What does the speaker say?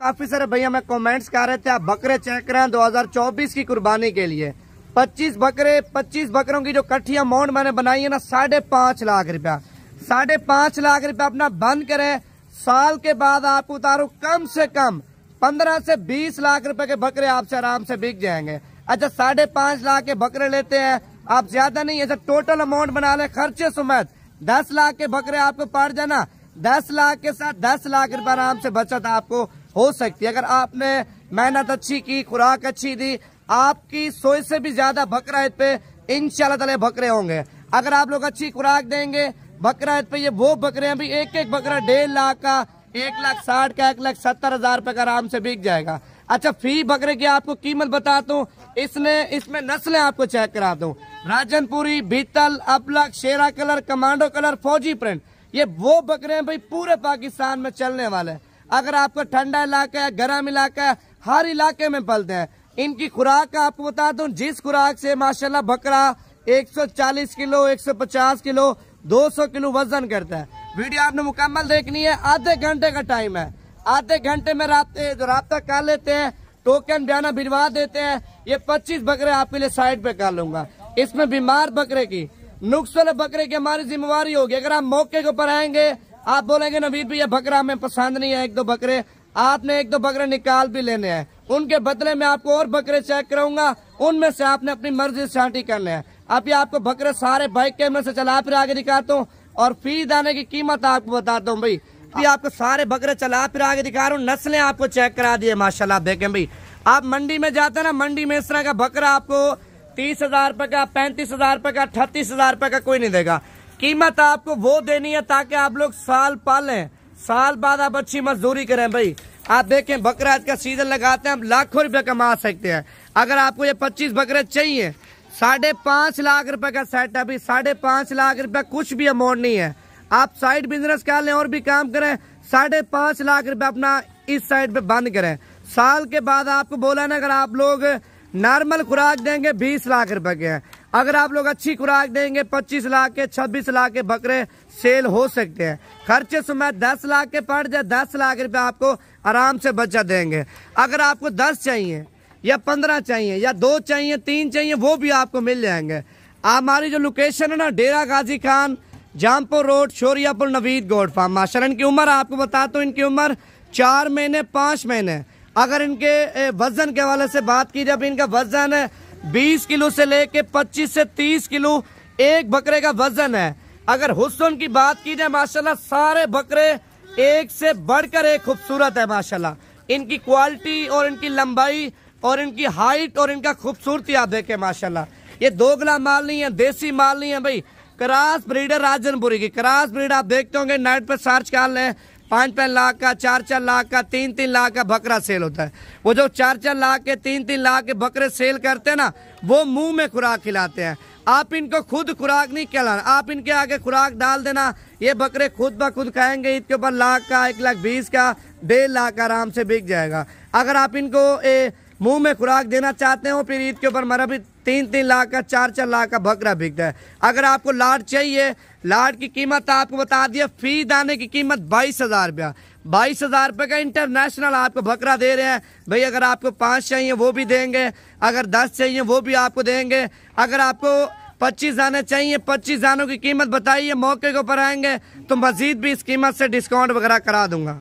काफ़ी सारे भैया मैं कमेंट्स कर रहे थे, आप बकरे चेक करें 2024 की कुर्बानी के लिए। 25 बकरे 25 बकरों की जो कट्ठी अमाउंट मैंने बनाई है ना, साढ़े पाँच लाख रुपया। साढ़े पाँच लाख रुपया अपना बंद करें। साल के बाद आप उतारो कम से कम पंद्रह से बीस लाख रुपए के बकरे आपसे आराम से बिक जाएँगे। अच्छा साढ़े लाख के बकरे लेते हैं। आप ज़्यादा नहीं, ऐसा टोटल अमाउंट बना ले, खर्चे सुमत। दस लाख के बकरे आपको पड़ जाना। दस लाख के साथ दस लाख रुपए आराम से बचत आपको हो सकती है। अगर आपने मेहनत अच्छी की, खुराक अच्छी दी, आपकी सोच से भी ज़्यादा बकरा पे इंशाल्लाह तले बकरे होंगे। अगर आप लोग अच्छी खुराक देंगे, बकरा ईद पे ये वो बकरे हैं भी एक एक बकरा डेढ़ लाख का, एक लाख साठ का, एक लाख सत्तर हज़ार रुपए का आराम से बिक जाएगा। अच्छा फ़ी बकरे की आपको कीमत बता दू, इसने, इसमें नस्लें आपको चेक करा दू। राजनपुरी, बीतल अपलक शेरा कलर, कमांडो कलर, फौजी प्रिंट, ये वो बकरे हैं भाई पूरे पाकिस्तान में चलने वाले। अगर आपका ठंडा इलाका है गर्म इलाका है हर इलाके में पलते हैं, इनकी खुराक का आपको बता दूँ, जिस खुराक से माशाल्लाह बकरा 140 किलो 150 किलो 200 किलो वज़न करता है। वीडियो आपने मुकम्मल देखनी है, आधे घंटे का टाइम है। आधे घंटे में रबता कर लेते हैं, टोकन बयाना भिजवा देते हैं। ये 25 बकरे आपके लिए साइड पे कर लूँगा। इसमें बीमार बकरे की नुक्स वाले बकरे की हमारी जिम्मेवारी होगी। अगर आप मौके के ऊपर आएँगे आप बोलेंगे, नवीद भैया, बकरा हमें पसंद नहीं है, एक दो बकरे। आपने एक दो बकरे निकाल भी लेने हैं। उनके बदले में आपको और बकरे चेक कराऊँगा उनमें से आपने अपनी मर्ज़ी से छांटी करने हैं अभी आपको बकरे सारे बाइक कैमरे से चला फिर आगे दिखाता हूँ और फ़ी दाने की कीमत आपको बताता हूँ, भाई। अभी आपको सारे बकरे चला फिर आगे दिखा रहा हूँ। नस्लें आपको चेक करा दिए, माशाल्लाह, देखें, भाई। आप मंडी में जाते हैं ना, मंडी में इस तरह का बकरा आपको तीस हज़ार रुपए का, पैंतीस हज़ार रुपए का अठतीस हज़ार रुपए का कोई नहीं देगा। कीमत आपको वो देनी है ताकि आप लोग साल पालें। साल बाद आप अच्छी मजदूरी करें भाई। आप देखें, बकरा का सीज़न लगाते हैं आप लाखों रुपए कमा सकते हैं। अगर आपको ये पच्चीस बकरे चाहिए, साढ़े पाँच लाख रुपए का सेट अभी साढ़े पाँच लाख रुपए कुछ भी अमाउंट नहीं है। आप साइड बिज़नेस कर लें और भी काम करें, साढ़े पाँच लाख रुपए अपना इस साइड पे बंद करें। साल के बाद आपको बोला ना, अगर आप लोग नॉर्मल खुराक देंगे, बीस लाख रुपए के हैं। अगर आप लोग अच्छी खुराक देंगे, पच्चीस लाख के, छब्बीस लाख के बकरे सेल हो सकते हैं। खर्चे समय दस लाख के पड़ जाए, दस लाख रुपए आपको आराम से बच्चा देंगे। अगर आपको दस चाहिए, या पंद्रह चाहिए, या दो चाहिए, तीन चाहिए, वो भी आपको मिल जाएँगे। हमारी जो लोकेशन है ना, डेरा गाजी खान, जामपुर रोड, शोरियापुर नवीद गोड फार्म। माशा इनकी उम्र आपको बताता हूँ, इनकी उम्र चार महीने, पाँच महीने। अगर इनके वज़न के हवाले से बात की जाए इनका वज़न है बीस किलो से लेके पच्चीस से तीस किलो एक बकरे का वज़न है। अगर हुसन की बात की जाए, माशाल्लाह सारे बकरे एक से बढ़कर एक खूबसूरत है, माशाल्लाह। इनकी क्वालिटी और इनकी लंबाई और इनकी हाइट और इनका खूबसूरती आप देखें, माशाल्लाह। ये दोगला माल नहीं है, देसी माल नहीं है भाई। क्रास ब्रीडर राजनपुरी की, क्रास ब्रीड आप देखते होंगे नेट पर सर्च कर लें। पाँच पाँच लाख का, चार चार लाख का, तीन तीन लाख का बकरा सेल होता है। वो जो चार चार लाख के, तीन तीन लाख के बकरे सेल करते हैं ना, वो मुँह में खुराक खिलाते हैं। आप इनको खुद खुराक नहीं खिलाना, आप इनके आगे खुराक डाल देना। ये बकरे खुद ब खुद खाएँगे, इसके ऊपर लाख का, एक लाख बीस का, डेढ़ लाख आराम से बिक जाएगा। अगर आप इनको मुँह में खुराक देना चाहते हो, फिर ईद के ऊपर मरा भी तीन तीन लाख का चार चार लाख का बकरा बिकता है। अगर आपको लाड चाहिए, लाड की कीमत आपको बता दिया, फ़ी दाने की कीमत बाईस हज़ार रुपया। बाईस हज़ार रुपये का इंटरनेशनल आपको बकरा दे रहे हैं। भाई, अगर आपको पाँच चाहिए, वो भी देंगे। अगर दस चाहिए, वो भी आपको देंगे। अगर आपको पच्चीस दाने चाहिए, पच्चीस दानों की कीमत बताइए, मौके के ऊपर आएँगे तो मजीद भी इस कीमत से डिस्काउंट वगैरह करा दूँगा।